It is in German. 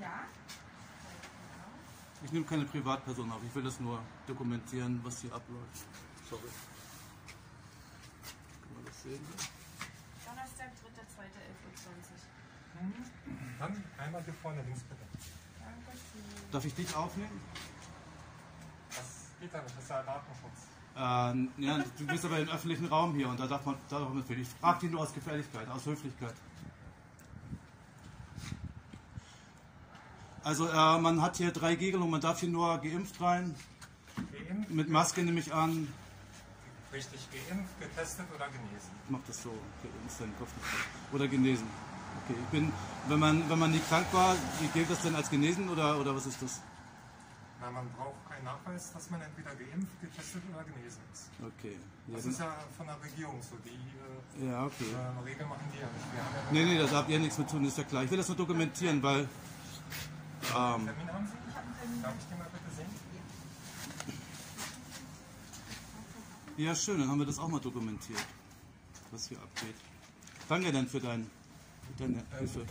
Ja? Ich nehme keine Privatperson auf, ich will das nur dokumentieren, was hier abläuft. Sorry. Kann man das sehen? Donnerstag, 3.2.11.20 Uhr. Dann einmal hier vorne links bitte. Danke schön. Darf ich dich aufnehmen? Das geht ja nicht, das ist ja Datenschutz. Äh, ja, du bist aber im öffentlichen Raum hier und da darf man, da darf man für dich. Ich frage dich nur aus Gefährlichkeit, aus Höflichkeit. Also äh, man hat hier 3G und man darf hier nur geimpft rein. Geimpft, Mit Maske nehme ich an. richtig geimpft, getestet oder genesen. Ich mach das so. Ist dein Kopf nicht. Oder genesen. Okay, ich bin, wenn man, wenn man nie krank war, gilt das denn als genesen oder, oder was ist das? Na, man braucht einen Nachweis, dass man entweder geimpft, getestet oder genesen ist. Okay. Ja, Das ist ja von der Regierung so. Die äh, ja okay. äh, Regel machen die ja nicht. Wir haben ja Nee, nee, das habt ihr nichts mit tun, ist ja klar. Ich will das nur dokumentieren, weil. Ähm, ja, schön, dann haben wir das auch mal dokumentiert, was hier abgeht. Danke denn für, dein, deine Hilfe.